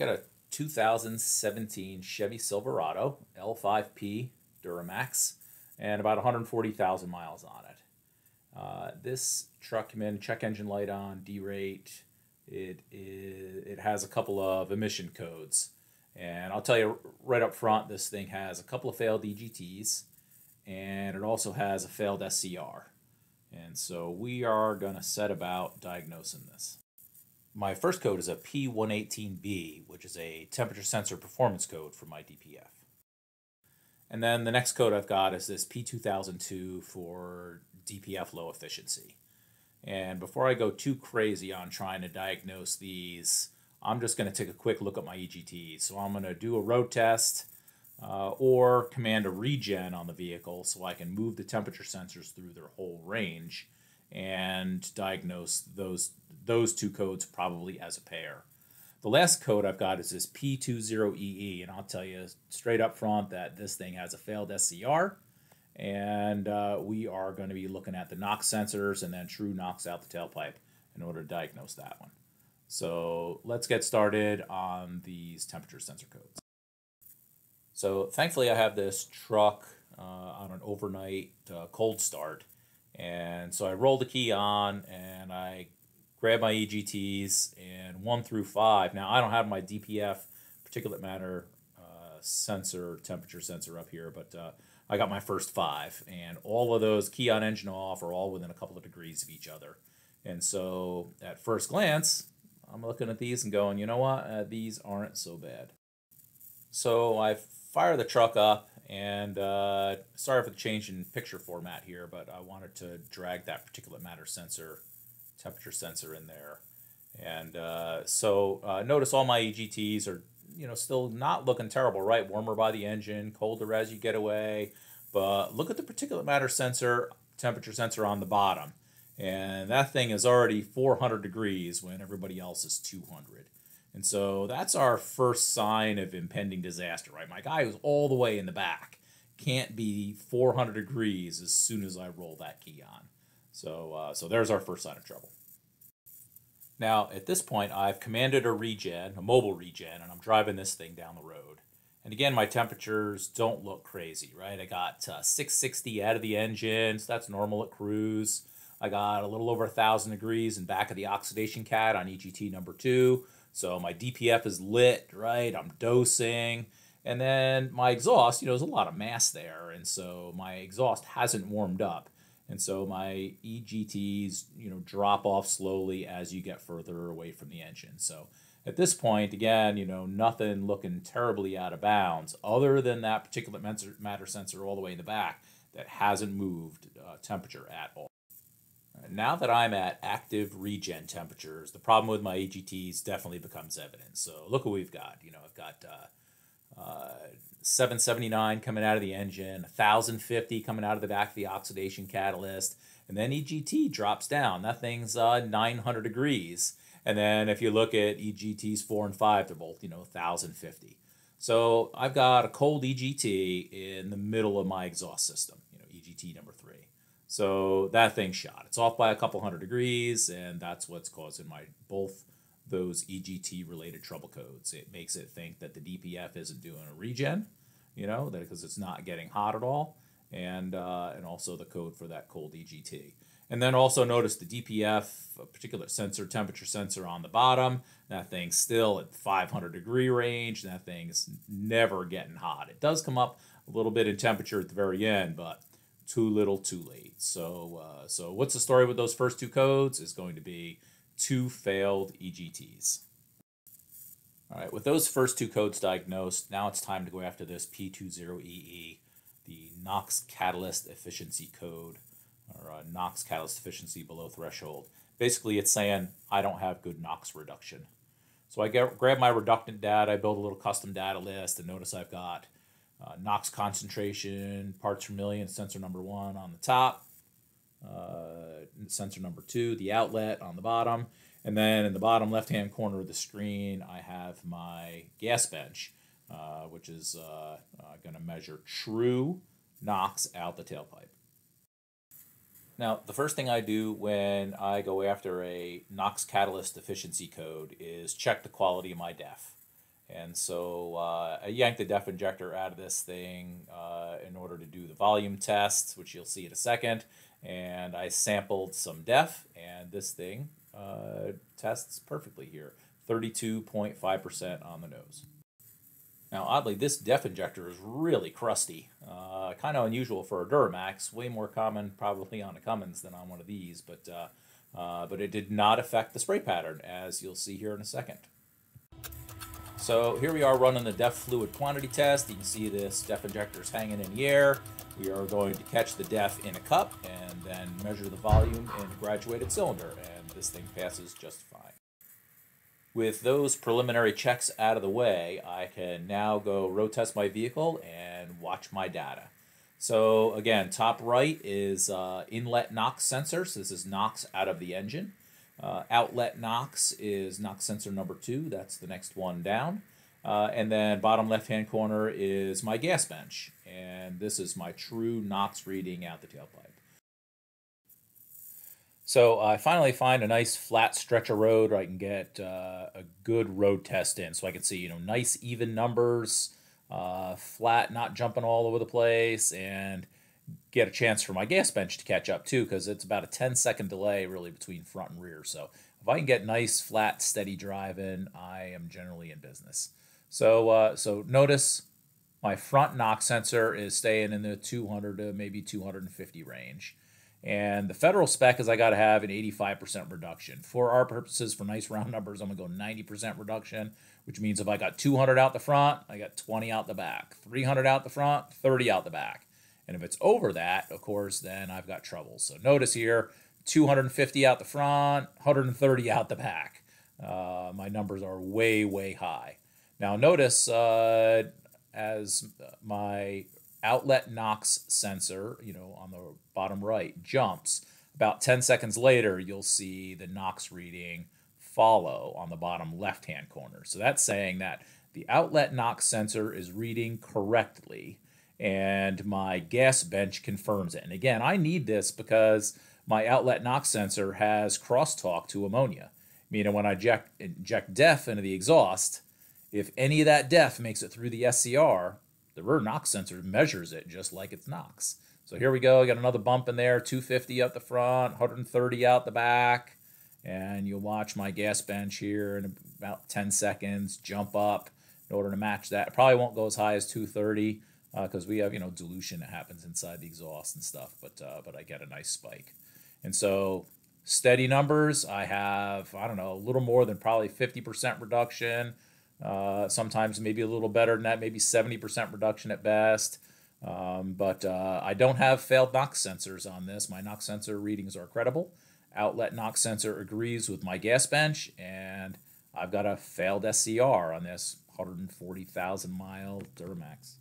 got a 2017 Chevy Silverado L5P Duramax and about 140,000 miles on it. Uh, this truck came in, check engine light on, D-rate. It, is, it has a couple of emission codes. And I'll tell you right up front, this thing has a couple of failed EGTs and it also has a failed SCR. And so we are going to set about diagnosing this. My first code is a P118B, which is a temperature sensor performance code for my DPF. And then the next code I've got is this P2002 for DPF low efficiency. And before I go too crazy on trying to diagnose these, I'm just going to take a quick look at my EGT. So I'm going to do a road test uh, or command a regen on the vehicle so I can move the temperature sensors through their whole range and diagnose those those two codes probably as a pair. The last code I've got is this P20EE, and I'll tell you straight up front that this thing has a failed SCR, and uh, we are going to be looking at the NOx sensors and then true NOx out the tailpipe in order to diagnose that one. So let's get started on these temperature sensor codes. So thankfully I have this truck uh, on an overnight uh, cold start, and so I roll the key on and I grab my EGTs and one through five. Now I don't have my DPF particulate matter uh, sensor, temperature sensor up here, but uh, I got my first five, and all of those key on engine off are all within a couple of degrees of each other. And so at first glance, I'm looking at these and going, you know what, uh, these aren't so bad. So I fire the truck up, and uh, sorry for the change in picture format here, but I wanted to drag that particulate matter sensor temperature sensor in there. And uh, so uh, notice all my EGTs are, you know, still not looking terrible, right? Warmer by the engine, colder as you get away. But look at the particulate matter sensor, temperature sensor on the bottom. And that thing is already 400 degrees when everybody else is 200. And so that's our first sign of impending disaster, right? My guy who's all the way in the back can't be 400 degrees as soon as I roll that key on. So, uh, so there's our first sign of trouble. Now, at this point, I've commanded a regen, a mobile regen, and I'm driving this thing down the road. And again, my temperatures don't look crazy, right? I got uh, 660 out of the engine, so that's normal at cruise. I got a little over 1,000 degrees in back of the oxidation cat on EGT number two. So my DPF is lit, right? I'm dosing. And then my exhaust, you know, there's a lot of mass there. And so my exhaust hasn't warmed up. And so my EGTs, you know, drop off slowly as you get further away from the engine. So at this point, again, you know, nothing looking terribly out of bounds other than that particulate matter sensor all the way in the back that hasn't moved uh, temperature at all. Now that I'm at active regen temperatures, the problem with my EGTs definitely becomes evident. So look what we've got. You know, I've got uh, uh, 779 coming out of the engine, 1050 coming out of the back of the oxidation catalyst, and then EGT drops down. That thing's uh, 900 degrees. And then if you look at EGTs 4 and 5, they're both, you know, 1050. So I've got a cold EGT in the middle of my exhaust system, you know, EGT number 3. So that thing's shot. It's off by a couple hundred degrees, and that's what's causing my both those EGT related trouble codes. It makes it think that the DPF isn't doing a regen, you know, that because it's not getting hot at all, and uh, and also the code for that cold EGT. And then also notice the DPF, a particulate sensor, temperature sensor on the bottom. That thing's still at 500 degree range. That thing's never getting hot. It does come up a little bit in temperature at the very end, but too little, too late. So, uh, so what's the story with those first two codes? Is going to be two failed EGTs. All right, with those first two codes diagnosed, now it's time to go after this P20EE, the NOx catalyst efficiency code, or uh, NOx catalyst efficiency below threshold. Basically, it's saying I don't have good NOx reduction. So I get, grab my reductant data, I build a little custom data list, and notice I've got uh, NOx concentration, parts per million, sensor number one on the top, uh, sensor number two, the outlet on the bottom. And then in the bottom left-hand corner of the screen, I have my gas bench, uh, which is uh, uh, going to measure true NOx out the tailpipe. Now, the first thing I do when I go after a NOx catalyst efficiency code is check the quality of my DEF. And so uh, I yanked the DEF injector out of this thing uh, in order to do the volume test, which you'll see in a second. And I sampled some DEF, and this thing uh, tests perfectly here 32.5% on the nose. Now, oddly, this DEF injector is really crusty. Uh, kind of unusual for a Duramax, way more common probably on a Cummins than on one of these, but, uh, uh, but it did not affect the spray pattern, as you'll see here in a second. So here we are running the DEF fluid quantity test. You can see this DEF injector is hanging in the air. We are going to catch the DEF in a cup and then measure the volume in a graduated cylinder, and this thing passes just fine. With those preliminary checks out of the way, I can now go road test my vehicle and watch my data. So again, top right is uh, inlet NOx sensor. So this is NOx out of the engine. Uh, outlet NOx is NOx sensor number two. That's the next one down. Uh, and then bottom left-hand corner is my gas bench. And this is my true NOx reading out the tailpipe. So I finally find a nice flat stretch of road where I can get uh, a good road test in, so I can see you know nice even numbers, uh, flat, not jumping all over the place, and get a chance for my gas bench to catch up too, because it's about a 10 second delay really between front and rear. So if I can get nice, flat, steady driving, I am generally in business. So uh, so notice my front NOx sensor is staying in the 200 to maybe 250 range. And the federal spec is I got to have an 85% reduction. For our purposes, for nice round numbers, I'm going to go 90% reduction, which means if I got 200 out the front, I got 20 out the back. 300 out the front, 30 out the back. And if it's over that, of course, then I've got trouble. So notice here, 250 out the front, 130 out the back. Uh, my numbers are way, way high. Now notice uh, as my outlet NOx sensor, you know, on the bottom right jumps, about 10 seconds later, you'll see the NOx reading follow on the bottom left hand corner. So that's saying that the outlet NOx sensor is reading correctly and my gas bench confirms it. And again, I need this because my outlet NOx sensor has crosstalk to ammonia. Meaning when I inject, inject DEF into the exhaust, if any of that DEF makes it through the SCR, the rear NOx sensor measures it just like it's NOx. So here we go. I got another bump in there, 250 out the front, 130 out the back. And you'll watch my gas bench here in about 10 seconds jump up in order to match that. It probably won't go as high as 230 because uh, we have, you know, dilution that happens inside the exhaust and stuff. But, uh, but I get a nice spike. And so steady numbers, I have, I don't know, a little more than probably 50% reduction. Uh, sometimes maybe a little better than that, maybe 70% reduction at best. Um, but uh, I don't have failed NOx sensors on this. My NOx sensor readings are credible. Outlet NOx sensor agrees with my gas bench, and I've got a failed SCR on this 140,000 mile Duramax.